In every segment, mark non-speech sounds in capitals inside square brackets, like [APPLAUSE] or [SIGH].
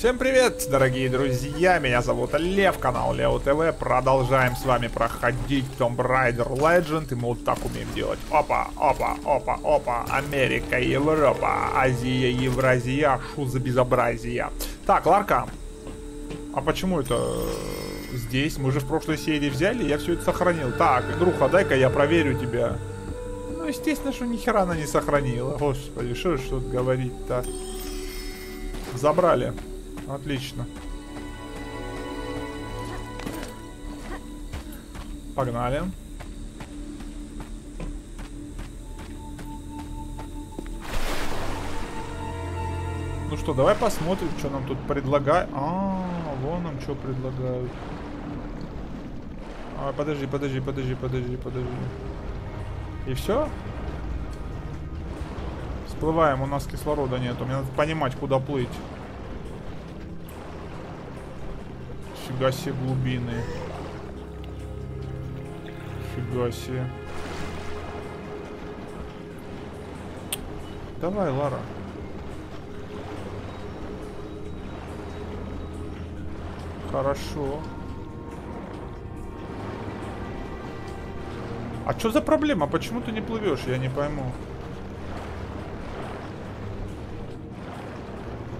Всем привет, дорогие друзья, меня зовут Лев, канал Лео ТВ. Продолжаем с вами проходить Tomb Raider Legend, и мы вот так умеем делать. Опа, опа, опа, опа, Америка, Европа, Азия, Евразия, что за безобразие. Так, Ларка, а почему это здесь? Мы же в прошлой серии взяли, я все это сохранил. Так, игруха, дай-ка я проверю тебя. Ну, естественно, что ни хера она не сохранила. Господи, что ж тут говорить-то? Забрали. Отлично. Погнали. Ну что, давай посмотрим, что нам тут предлагают. А, вон нам что предлагают. А, подожди, подожди, подожди, подожди, подожди. И все? Всплываем, у нас кислорода нету. Мне надо понимать, куда плыть. Фига себе глубины. Фига себе. Давай, Лара. Хорошо. А что за проблема? Почему ты не плывешь? Я не пойму.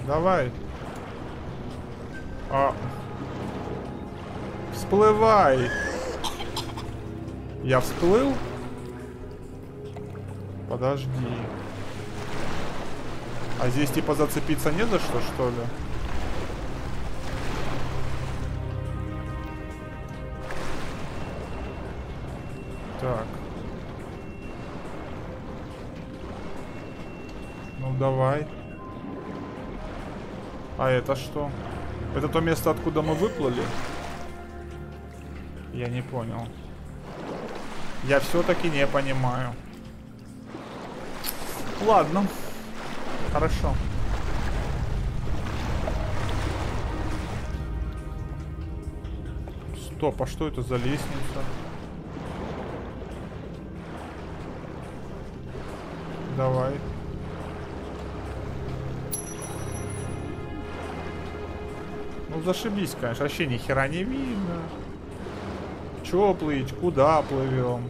Давай. А, Всплывай. Я всплыл? Подожди. А здесь типа зацепиться не за что, что ли? Так. Ну давай. А это что? Это то место, откуда мы выплыли? Я не понял. Я все-таки не понимаю. Ладно. Хорошо. Стоп, а что это за лестница? Давай. Ну зашибись, конечно, вообще ни хера не видно. Че плыть? Куда плывем?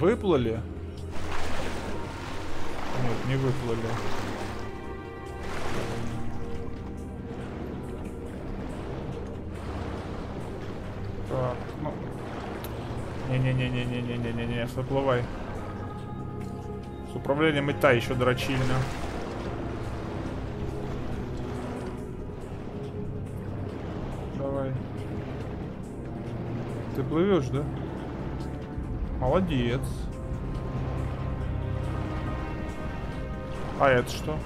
Выплыли? Нет, не выплыли. Так, ну... Не-не-не-не-не-не-не-не-не, выплывай. С управлением и та еще дрочильно. Плывешь, да? Молодец. А это что?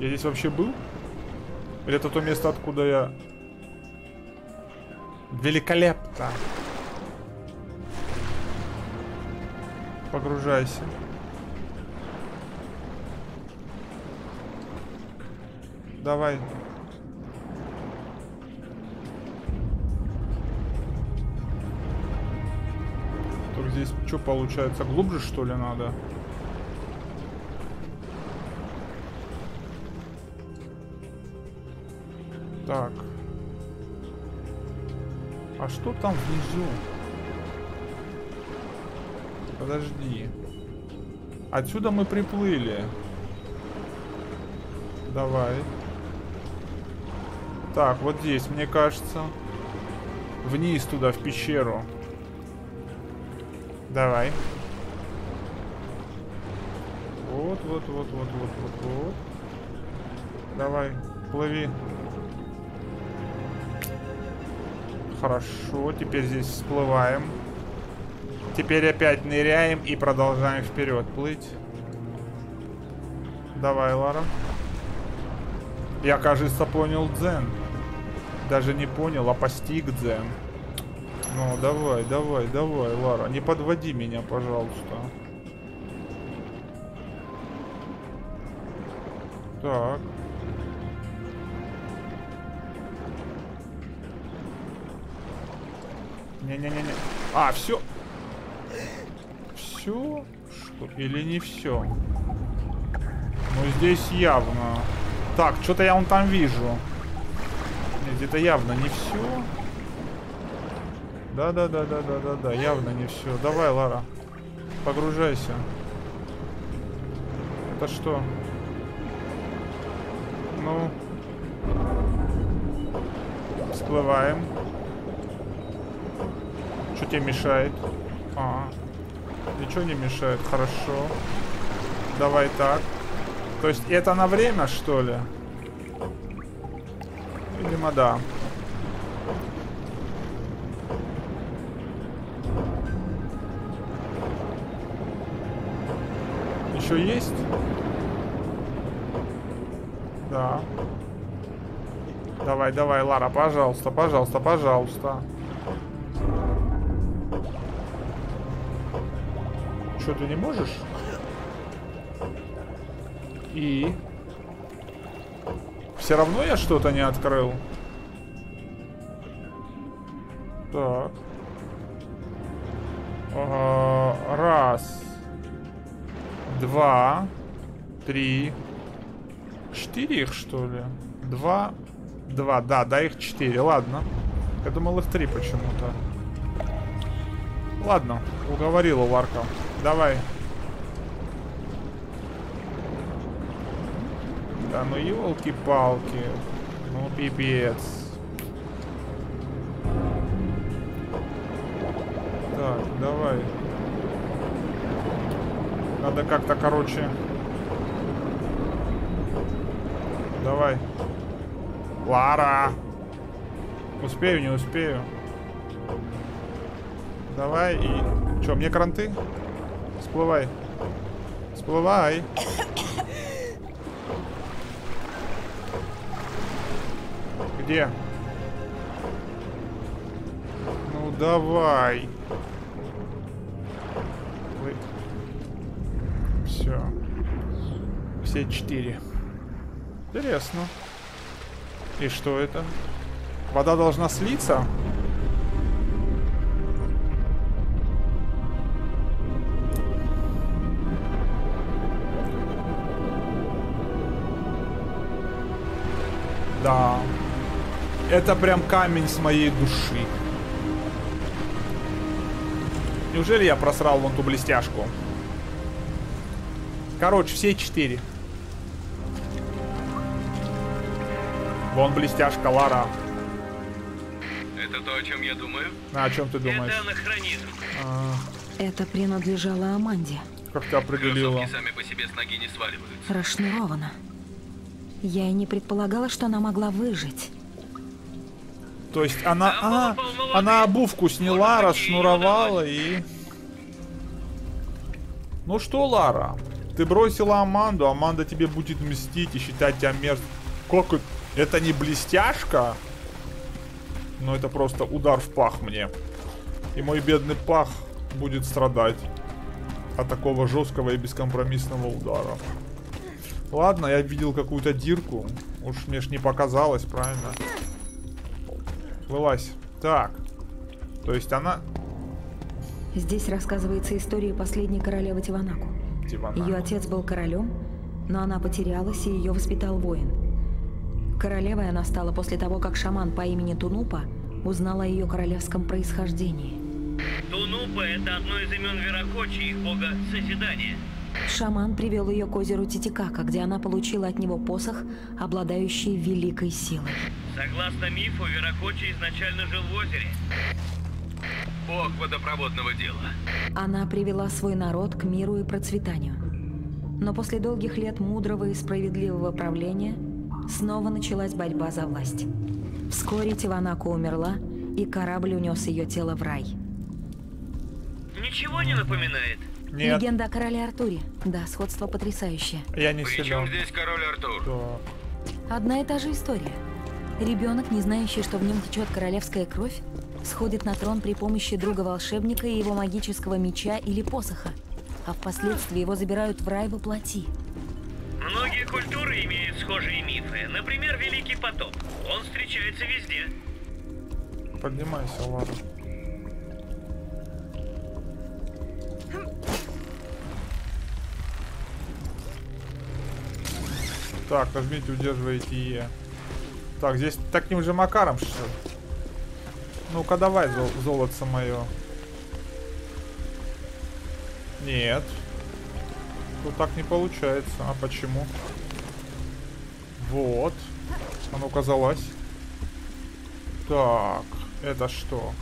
Я здесь вообще был? Или это то место, откуда я... Великолепно. Погружайся. Давай. Здесь что получается? Глубже что ли надо? Так. А что там внизу? Подожди. Отсюда мы приплыли. Давай. Так, вот здесь, мне кажется. Вниз туда, в пещеру. Давай. Вот, вот, вот, вот, вот, вот, вот. Давай, плыви. Хорошо, теперь здесь всплываем. Теперь опять ныряем и продолжаем вперед плыть. Давай, Лара. Я, кажется, понял дзен. Даже не понял, а постиг дзен. Ну, давай, давай, давай, Лара. Не подводи меня, пожалуйста. Так. Не-не-не-не. А, все. Все? Что? Или не все? Ну, здесь явно. Так, что-то я вон там вижу. Это явно не все. Да, да, да, да, да, да, да, явно не все. Давай, Лара, погружайся. Это что? Ну, всплываем. Что тебе мешает? А, ничего не мешает, хорошо. Давай так. То есть это на время, что ли? Видимо, да. Еще есть? Да. Давай, давай, Лара, пожалуйста, пожалуйста, пожалуйста. Что, ты не можешь? И? Все равно я что-то не открыл. Так. А, раз. Два. Три. Четыре их, что ли? Два. Два, да, да, их четыре. Ладно. Я думал, их три почему-то. Ладно, уговорила Ларка. Давай. Да ну елки-палки. Ну пипец. Так, давай. Надо как-то, короче... Давай. Лара! Успею, не успею. Давай и... Че, мне кранты? Всплывай. Всплывай. Где? Ну давай. 64. Интересно. И что это? Вода должна слиться? Да. Это прям камень с моей души. Неужели я просрал вон ту блестяшку? Короче, все четыре. Вон блестяшка, Лара. Это то, о чем я думаю? А о чем ты думаешь? Это анахронизм. А, Это принадлежало Аманде. как ты определила? Кроссовки сами по себе с ноги не сваливаются. Расшнуровано. Я и не предполагала, что она могла выжить. То есть она, а, она обувку сняла, расшнуровала и... Ну что, Лара, ты бросила Аманду, Аманда тебе будет мстить и считать тебя мерзким. Как это? Это не блестяшка? Ну это просто удар в пах мне. И мой бедный пах будет страдать от такого жесткого и бескомпромиссного удара. Ладно, я видел какую-то дирку. Уж мне ж не показалось, правильно? Вылазь. Так. То есть она... Здесь рассказывается история последней королевы Тиванаку. Ее отец был королем, но она потерялась, и ее воспитал воин. Королевой она стала после того, как шаман по имени Тунупа узнал о ее королевском происхождении. Тунупа – это одно из имен Веракочи, их бога Созидания. Шаман привел ее к озеру Титикака, где она получила от него посох, обладающий великой силой. Согласно мифу, Веракочи изначально жил в озере. Бог водопроводного дела. Она привела свой народ к миру и процветанию. Но после долгих лет мудрого и справедливого правления снова началась борьба за власть. Вскоре Тиванаку умерла, и корабль унес ее тело в рай. Ничего не напоминает? Нет, Легенда о короле Артуре. Да, сходство потрясающее. я не Причем силен. здесь король Артур? Да. Одна и та же история. Ребенок, не знающий, что в нем течет королевская кровь, сходит на трон при помощи друга-волшебника и его магического меча или посоха, а впоследствии его забирают в рай во плоти. Многие культуры имеют схожие мифы. Например, Великий потоп. Он встречается везде. Поднимайся, Лара. Так, нажмите, удерживайте Е. Так, здесь таким же макаром что? Ну-ка давай, зол золотце мое. Нет. Тут так не получается. А почему? Вот. А ну-ка залазь. Так, это что?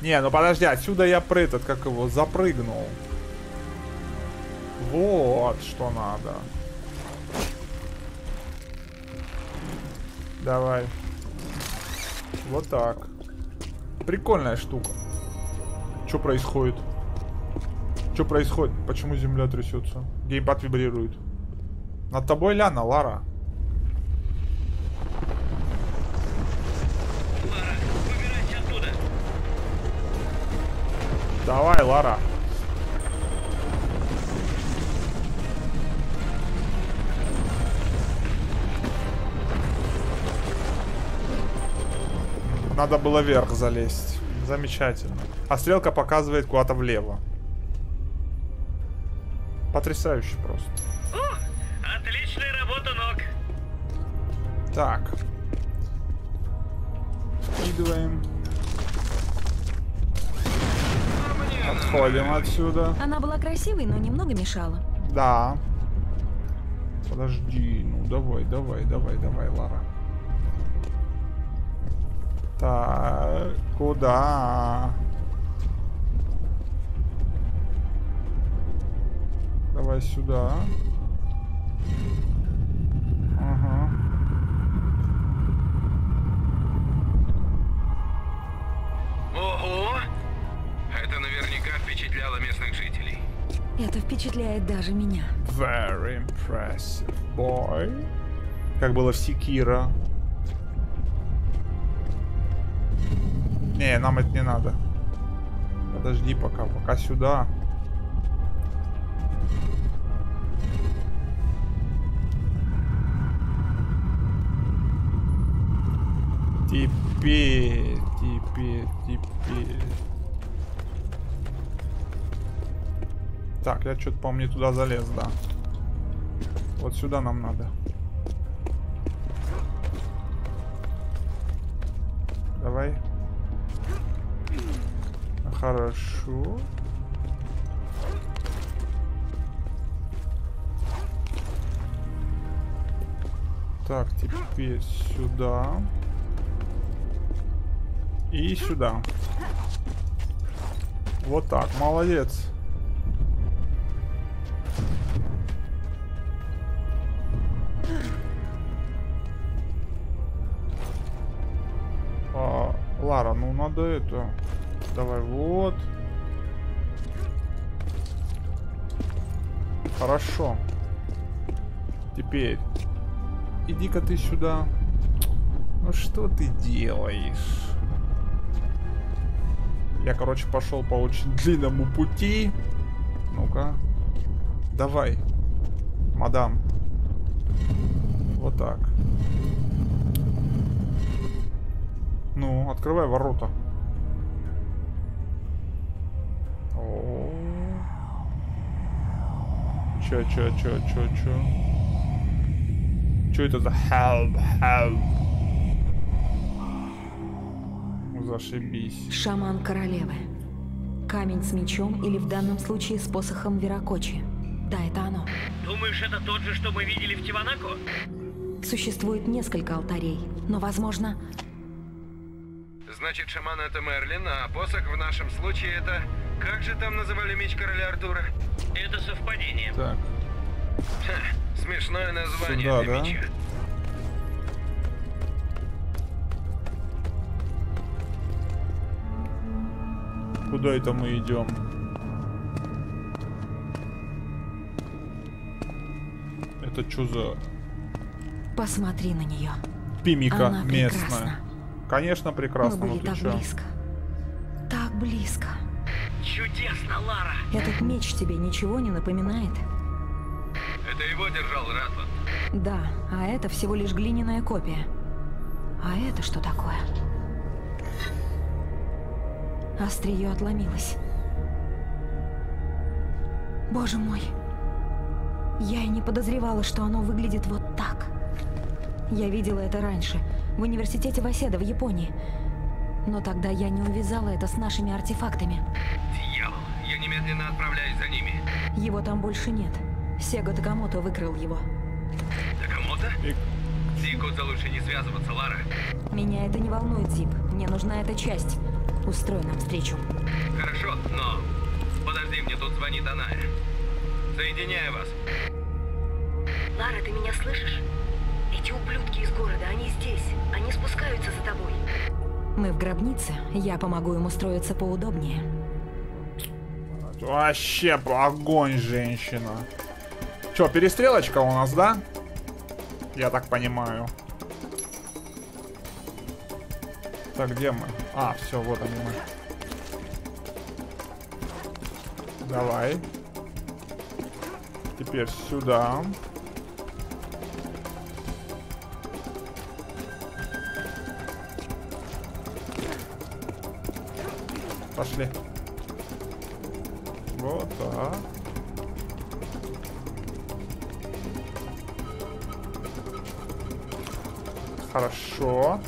Не, ну подожди, отсюда я про этот, как его, запрыгнул. Вот что надо. Давай. Вот так. Прикольная штука. Что происходит? Что происходит? Почему земля трясется? Геймпад вибрирует. Над тобой Ляна. Лара, Давай, Лара. Надо было вверх залезть. Замечательно. А стрелка показывает куда-то влево. Потрясающе просто. О, отличная работа ног. Так. Скидываем. Отходим отсюда. Она была красивой, но немного мешала. Да. Подожди, ну давай, давай, давай, давай, Лара. Так, куда? Давай сюда. Это впечатляет даже меня. Very impressive, boy. Как было в Секира. Не, нам это не надо. Подожди пока, пока сюда. Теперь, теперь, теперь. Так, я что-то, по-моему, не туда залез, да. Вот сюда нам надо. Давай. Хорошо. Так, теперь сюда. И сюда. Вот так, молодец. Надо это. Давай, вот. Хорошо. Теперь. Иди-ка ты сюда. Ну что ты делаешь? Я, короче, пошел по очень длинному пути. Ну-ка. Давай. Мадам. Вот так. Ну, открывай ворота. Чё, чё, чё, чё, чё? Чё это за help, help? Зашибись. Шаман королевы. Камень с мечом или в данном случае с посохом Веракочи. Да, это оно. Думаешь, это тот же, что мы видели в Тиванако? Существует несколько алтарей, но, возможно, Значит, шаман это Мерлин, а посох в нашем случае это... Как же там называли меч короля Артура? Это совпадение. Так. Ха, смешное название Сюда, для да? меча. Куда это мы идем? Это что за посмотри на нее. пимика Она местная? прекрасна. Конечно, Мы прекрасно, были ну так чё? близко. Так близко. Чудесно, Лара! Этот меч тебе ничего не напоминает? Это его держал Ратланд. Да, а это всего лишь глиняная копия. А это что такое? Острие отломилось. Боже мой. Я и не подозревала, что оно выглядит вот так. Я видела это раньше, в университете Васеда в Японии. Но тогда я не увязала это с нашими артефактами. Дьявол, я немедленно отправляюсь за ними. Его там больше нет. Сега Такамото выкрал его. Такамото? И- Зикудза лучше не связываться, Лара. Меня это не волнует, Зип. Мне нужна эта часть. Устрой нам встречу. Хорошо, но... Подожди, мне тут звонит Аная. Соединяю вас. Лара, ты меня слышишь? Эти ублюдки из города, они здесь. Они спускаются за тобой. Мы в гробнице. Я помогу им устроиться поудобнее. Вообще огонь, женщина. Че, перестрелочка у нас, да? Я так понимаю. Так, где мы? А, все, вот они мы. Давай. Теперь сюда. Пошли. Вот так. Хорошо.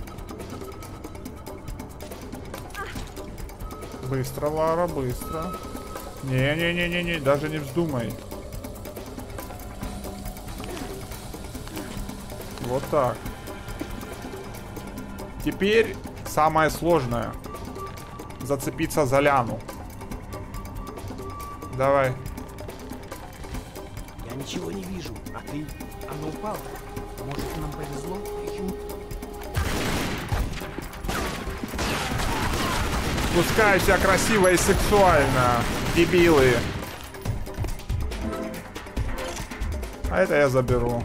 Быстро, Лара, быстро. Не-не-не-не-не, даже не вздумай. Вот так. Теперь самое сложное. Зацепиться за ляну. Давай. Я ничего не вижу, а ты? Оно упало. Может, нам повезло? Пускай себя красиво и сексуально, дебилы. А это я заберу.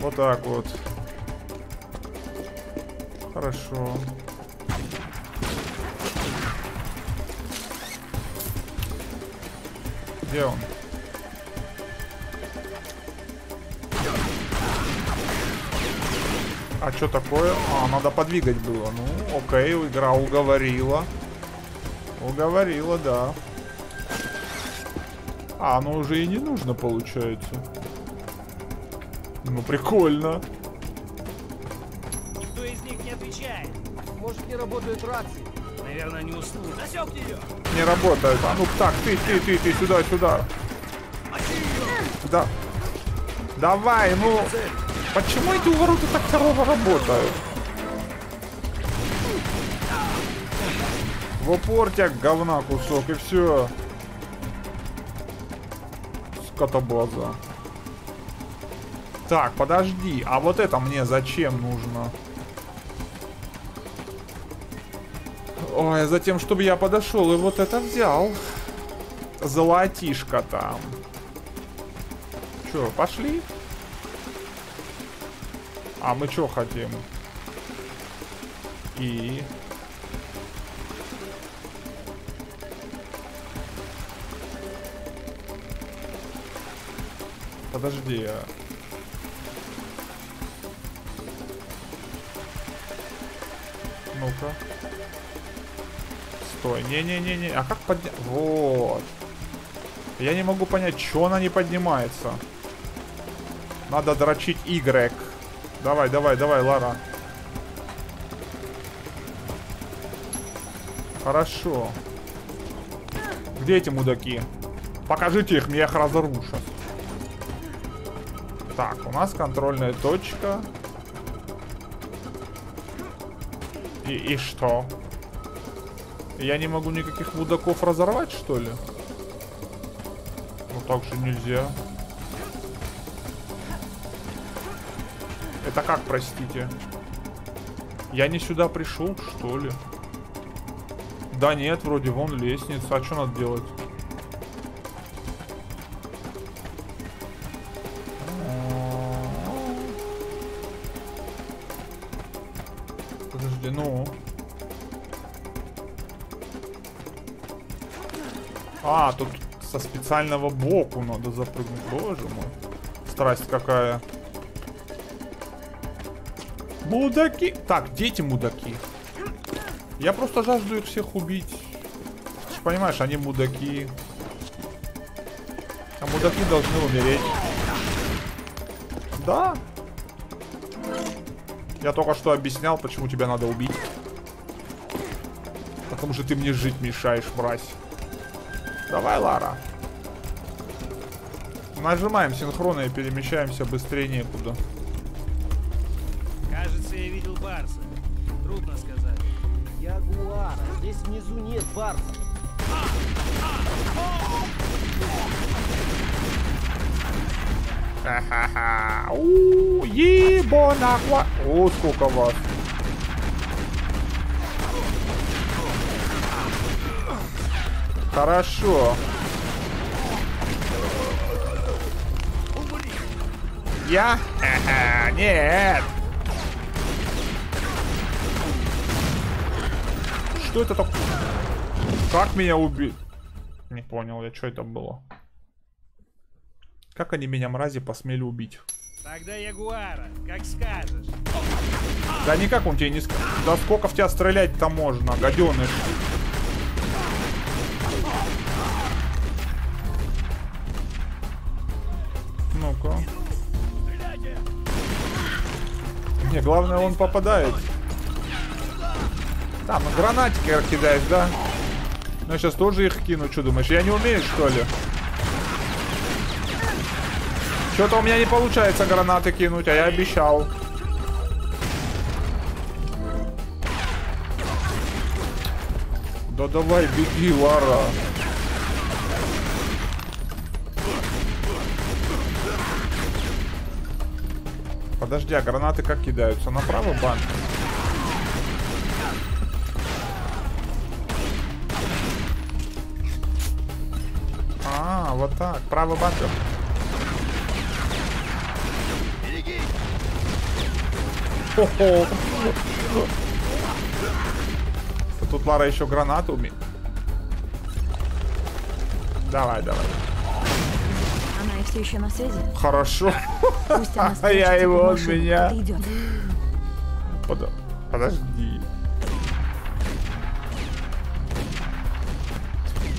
Вот так вот. Хорошо. Где он? А что такое? А, надо подвигать было. Ну, окей, игра уговорила. Уговорила, да. А, ну уже и не нужно, получается. Ну, прикольно. Никто из них не отвечает. Может, не работают рации. Наверное, они уснули. Засек ее! Не работает. А ну так, ты, ты, ты, ты, сюда, сюда. Да. Давай, ну. Почему эти увороты так здорово работают? В упор тебя говна кусок и все. Скотобаза. Так, подожди, а вот это мне зачем нужно? Ой, затем, чтобы я подошел и вот это взял. Золотишко там. Че, пошли? А мы что хотим? И... Подожди, а... Ну-ка. Стой, не-не-не-не, а как поднять? Вот. Я не могу понять, что она не поднимается. Надо дрочить Y. Давай, давай, давай, Лара. Хорошо. Где эти мудаки? Покажите их, мне их разорву. Так, у нас контрольная точка. И, и что? Я не могу никаких мудаков разорвать, что ли? Ну так же нельзя. Это как, простите? Я не сюда пришел, что ли? Да нет, вроде вон лестница. А что надо делать? Подожди, ну. А, тут со специального боку надо запрыгнуть. Боже мой. Страсть какая. Мудаки. Так, дети мудаки. Я просто жажду их всех убить. Ты понимаешь, они мудаки. А мудаки должны умереть. Да. Я только что объяснял, почему тебя надо убить. Потому что ты мне жить мешаешь, мразь. Давай, Лара. Нажимаем синхронно и перемещаемся быстрее некуда. Кажется, я видел Барса. Трудно сказать. Ягуар, а здесь внизу нет барса. Ха-ха-ха. У, ебана хва- О, сколько вас. Хорошо. Я? Нет. Что это такое? Как меня убить? Не понял я, что это было. Как они меня, мрази, посмели убить? Тогда Ягуара, как скажешь. Да никак он тебе не скажет. Да сколько в тебя стрелять-то можно, гаденыш? Главное он попадает. Там, ну, гранатики кидаешь, да? Ну, я сейчас тоже их кину, что думаешь? Я не умею, что ли? Что-то у меня не получается гранаты кинуть, а я обещал. Да давай, беги, Лара. Подожди, а гранаты как кидаются? Направо банк? А, вот так. Правый банкер. Хо-хо. Тут Лара еще гранату умеет. Давай, давай. Все еще на связи? Хорошо. Пусть она [LAUGHS] я спрячется его от меня. Под- Подожди.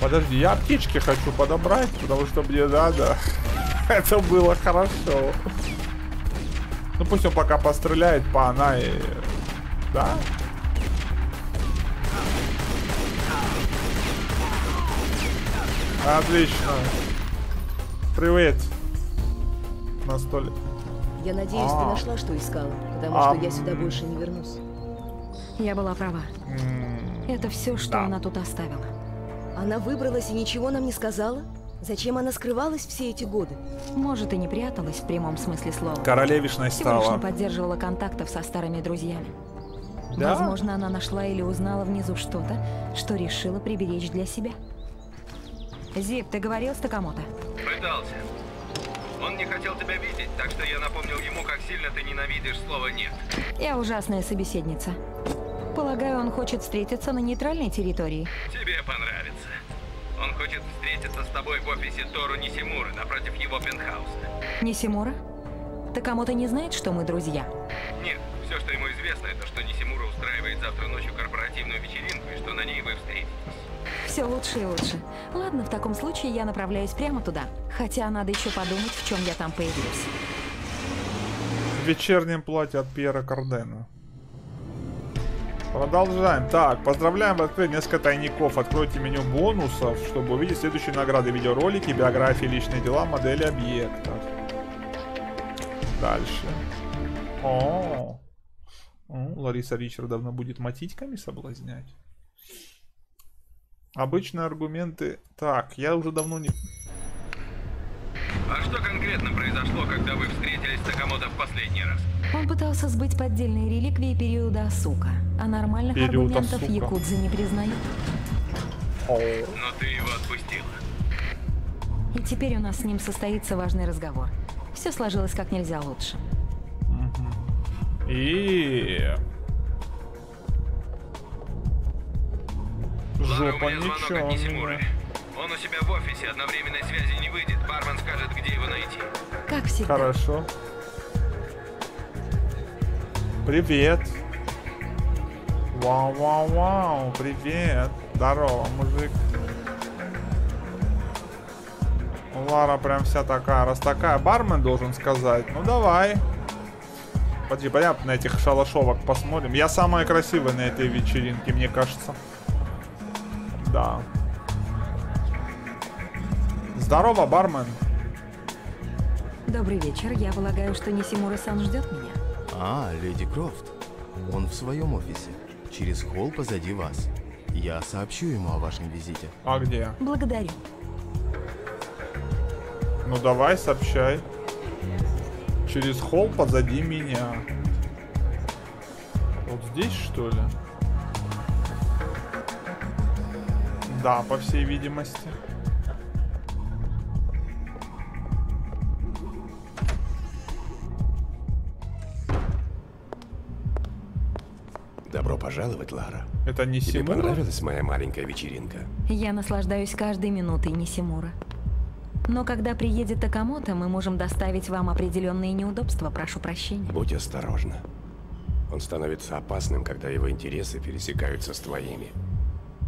Подожди, я аптечки хочу подобрать, потому что мне надо. [LAUGHS] Это было хорошо. Ну пусть он пока постреляет по она и... Да? Отлично. Привет. На столе. Я надеюсь, А. ты нашла, что искала, потому А. что я сюда больше не вернусь. Я была права. Это все, что Да. она тут оставила. Она выбралась и ничего нам не сказала? Зачем она скрывалась все эти годы? Может, и не пряталась в прямом смысле слова. Королевишной Всего лишь не стала. поддерживала контактов со старыми друзьями. Да? Возможно, она нашла или узнала внизу что-то, что решила приберечь для себя. Зип, ты говорил с Такамото? Пытался. Он не хотел тебя видеть, так что я напомнил ему, как сильно ты ненавидишь слово «нет». Я ужасная собеседница. Полагаю, он хочет встретиться на нейтральной территории. Тебе понравится. Он хочет встретиться с тобой в офисе Тору Нисимуры напротив его пентхауса. Нисимура? Такамото не знает, что мы друзья? Нет, все, что ему известно, это что Нисимура устраивает завтра ночью корпоративную вечеринку и что на ней вы встретитесь. Все лучше и лучше. Ладно, в таком случае я направляюсь прямо туда. Хотя надо еще подумать, в чем я там появлюсь. В вечернем платье от Пьера Кардена. Продолжаем. Так, поздравляем в открытии несколько тайников. Откройте меню бонусов, чтобы увидеть следующие награды. Видеоролики, биографии, личные дела, модели объектов. Дальше. О, О, Лариса Ричардовна будет мотичками соблазнять. Обычные аргументы. Так, я уже давно не... А что конкретно произошло, когда вы встретились с Такамото в последний раз? Он пытался сбыть поддельные реликвии периода Асука, а нормальных Период аргументов Асука. якудзы не признают. О, Но ты его отпустила. И теперь у нас с ним состоится важный разговор. Все сложилось как нельзя лучше. И... Жопа от ничего. Он у себя в офисе, одновременной связи не выйдет. Бармен скажет, где его найти. Как всегда. Хорошо. Привет. Вау, вау, вау, привет. Здорово, мужик. Лара прям вся такая, раз такая, бармен должен сказать. Ну давай. Подожди, понятно, на этих шалашовок посмотрим. Я самая красивая на этой вечеринке, мне кажется. Да. Здорово, бармен. Добрый вечер. Я полагаю, что Нисимура-сан ждет меня. А, леди Крофт. Он в своем офисе. Через холл позади вас. Я сообщу ему о вашем визите. А где? Благодарю. Ну давай, сообщай. Через холл позади меня. Вот здесь, что ли? Да, по всей видимости. Добро пожаловать, Лара. Это не Тебе Симура? понравилась моя маленькая вечеринка? Я наслаждаюсь каждой минутой Нисимура. Но когда приедет Такамото, мы можем доставить вам определенные неудобства. Прошу прощения. Будь осторожна. Он становится опасным, когда его интересы пересекаются с твоими.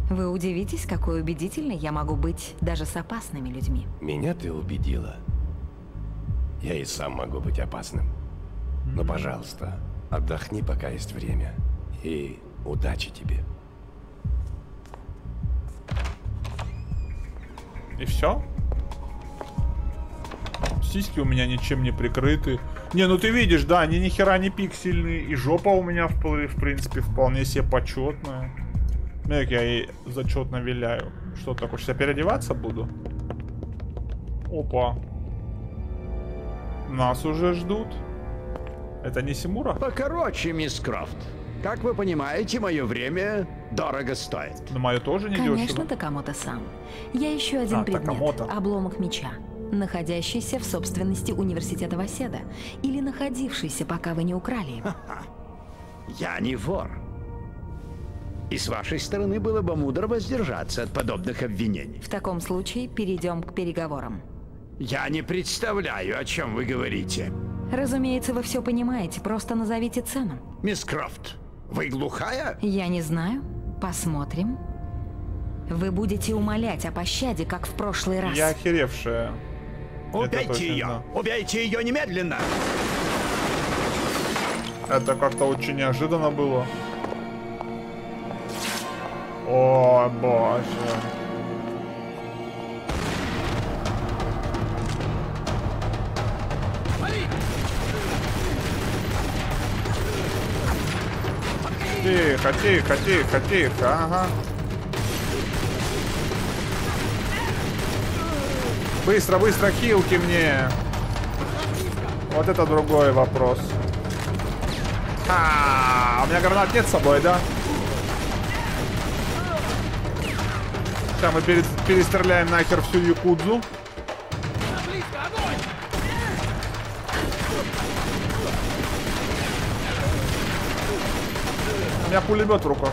Вы удивитесь, какой убедительной я могу быть даже с опасными людьми. Меня ты убедила. Я и сам могу быть опасным. Но, пожалуйста, отдохни, пока есть время. И удачи тебе. И все? Сиськи у меня ничем не прикрыты. Не, ну ты видишь, да, они ни хера не пиксельные. И жопа у меня, в, в принципе, вполне себе почетная. Ну, я ей зачетно виляю. Что такое? Сейчас я переодеваться буду? Опа. Нас уже ждут. Это не Симура? Покороче, мисс Крофт. Как вы понимаете, мое время дорого стоит. Но мое тоже не Конечно, дешево. Такамото-сан. Я еще один А, предмет. Такамото. Обломок меча. Находящийся в собственности университета Васеда. Или находившийся, пока вы не украли его. [LAUGHS] Я не вор. И с вашей стороны было бы мудро воздержаться от подобных обвинений. В таком случае перейдем к переговорам. Я не представляю, о чем вы говорите. Разумеется, вы все понимаете, просто назовите цену. Мисс Крофт, вы глухая? Я не знаю. Посмотрим. Вы будете умолять о пощаде, как в прошлый раз. Я охеревшая. Убейте ее! знаю. Убейте ее немедленно! Это как-то очень неожиданно было. О, боже. Тихо, тихо, тихо, тихо, ага. Быстро, быстро, хилки мне. Вот это другой вопрос. А, у меня гранат нет с собой, да? Сейчас мы пере- перестреляем нахер всю Якудзу. У меня пулемет в руках.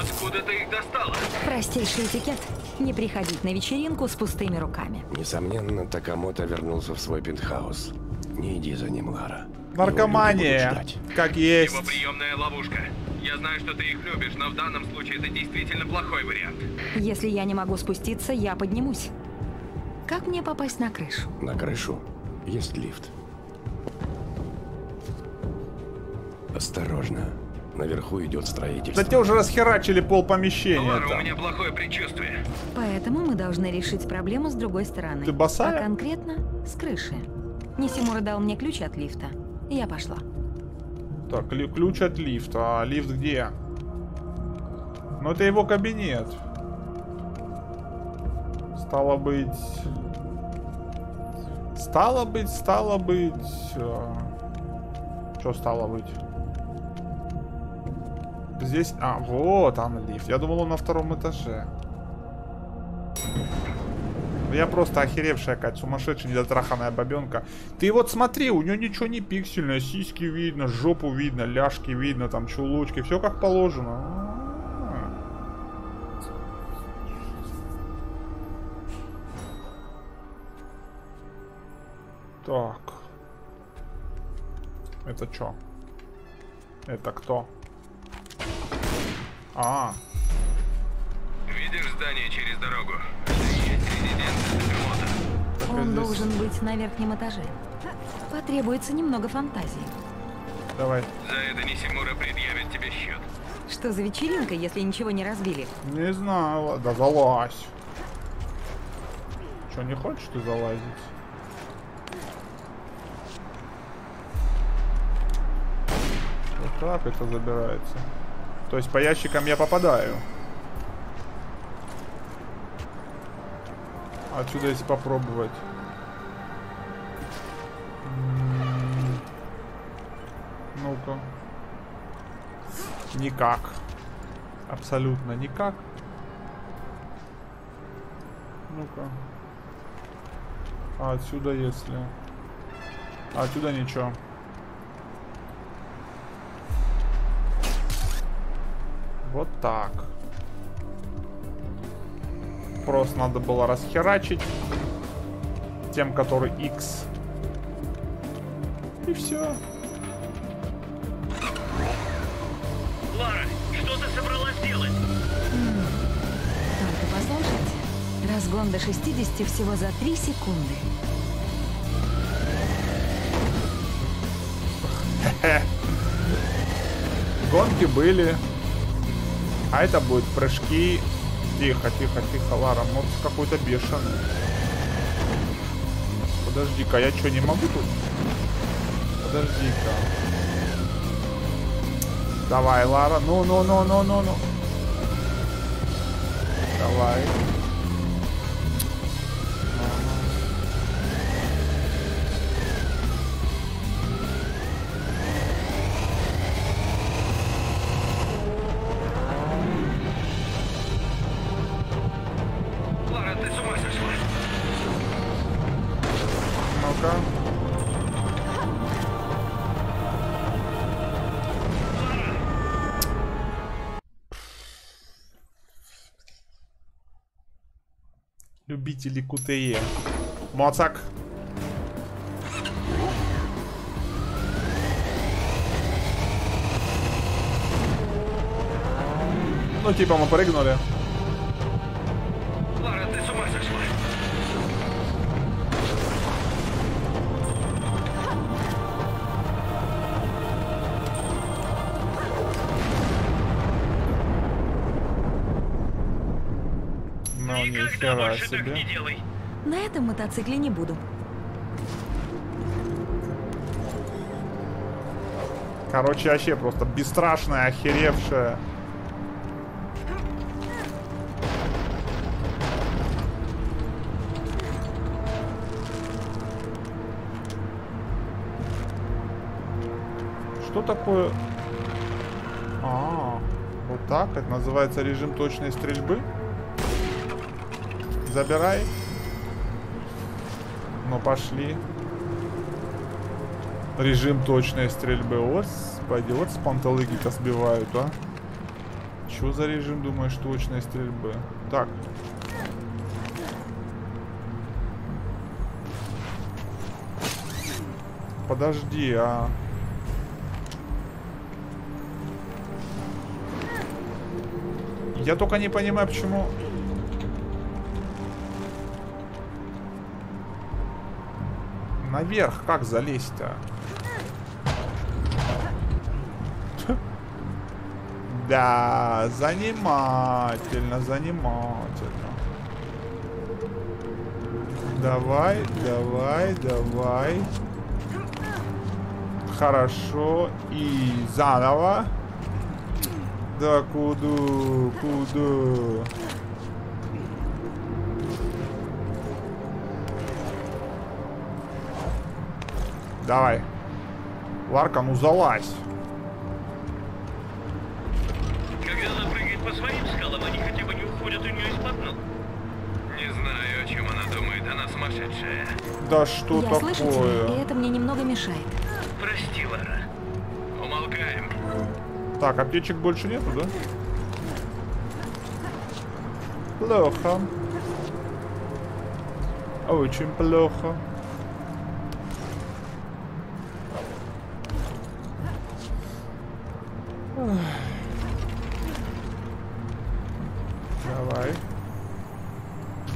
Откуда ты их достала? Простейший этикет. Не приходить на вечеринку с пустыми руками. Несомненно, Такамото вернулся в свой пентхаус. Не иди за ним, Лара. Наркомания. Как есть. Его приемная ловушка. Я знаю, что ты их любишь, но в данном случае это действительно плохой вариант. Если я не могу спуститься, я поднимусь. Как мне попасть на крышу? На крышу есть лифт. Осторожно. Наверху идет строительство. Да те уже расхерачили пол помещения Лара, у там. меня плохое предчувствие. Поэтому мы должны решить проблему с другой стороны. Ты босая? А конкретно с крыши. Нисимура дал мне ключ от лифта. Я пошла. Так, ключ от лифта. А лифт где? Ну, это его кабинет. Стало быть... Стало быть, стало быть... Что стало быть? Здесь... А, вот он лифт. Я думал, он на втором этаже. Я просто охеревшая, Кать, сумасшедшая, недотраханная бабенка. Ты вот смотри, у нее ничего не пиксельное, сиськи видно, жопу видно, ляжки видно, там чулочки, все как положено. Так. Это что? Это кто? А, Видишь здание через дорогу? Он должен быть на верхнем этаже. Потребуется немного фантазии. Давай. За это Нисимура предъявит тебе счет. Что за вечеринка, если ничего не разбили? Не знаю, да залазь. Че, не хочешь ты залазить? Вот так это забирается. То есть по ящикам я попадаю. Отсюда если попробовать. Ну-ка. Никак. Абсолютно никак. Ну-ка. А отсюда если... А отсюда ничего. Вот так. Просто надо было расхерачить тем, который X. И все. Лара, что ты собралась делать? Только послушайте. Разгон до 60 всего за 3 секунды. Гонки были. А это будут прыжки. Тихо, тихо, тихо, Лара, мопс какой-то бешеный. Подожди-ка, я что, не могу тут? Подожди-ка. Давай, Лара, ну, ну, ну, ну, ну, ну. Давай. Любители КТЕ. Моцак. Ну, типа мы прыгнули. Никогда нихера больше так себе. не делай. На этом мотоцикле не буду. Короче, вообще просто бесстрашная, охеревшая. Что такое? А, вот так. Это называется режим точной стрельбы. Забирай. Ну, пошли. Режим точной стрельбы. Господи, вот с панталыги-то сбивают, а. Что за режим, думаешь, точной стрельбы? Так. Подожди, а... Я только не понимаю, почему... Наверх как залезть-то? Да, занимательно, занимательно. Давай, давай, давай. Хорошо. И заново. Да куду, куду. Давай. Ларка, ну залазь. Когда она прыгает по своим скалам, они хотя бы не уходят у нее из-под ног. Не знаю, о чем она думает, она сумасшедшая. Да что Я слышу тебя, и такое? это мне немного мешает. Прости, Лара. Умолкаем. Так, аптечек больше нету, да? Плохо. Очень плохо.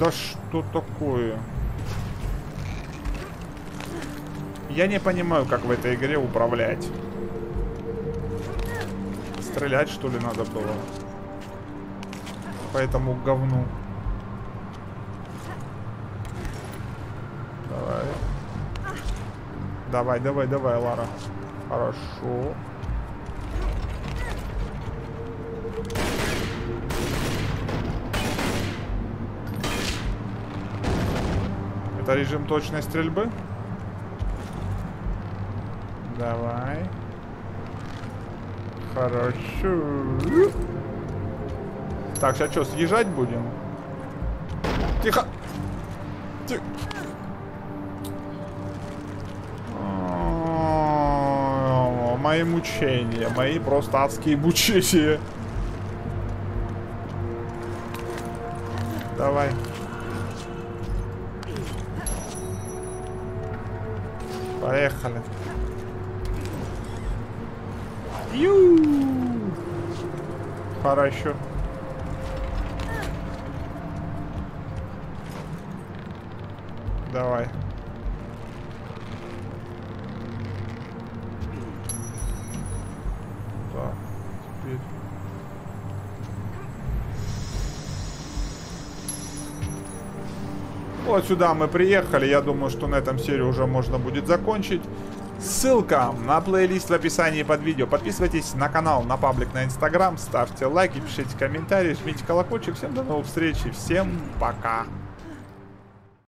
Да что такое? Я не понимаю, как в этой игре управлять. Стрелять, что ли, надо было? По этому говну. Давай. Давай, давай, давай, Лара. Хорошо. Это режим точной стрельбы? Давай. Хорошо. Так, сейчас что, съезжать будем? Тихо! Тихо! Мои мучения, мои просто адские мучения. Давай. Поехали. Ю. Хорошо. Давай. Сюда мы приехали. Я думаю, что на этом серию уже можно будет закончить. Ссылка на плейлист в описании под видео. Подписывайтесь на канал, на паблик, на инстаграм. Ставьте лайки, пишите комментарии, жмите колокольчик. Всем до новых встреч и всем пока.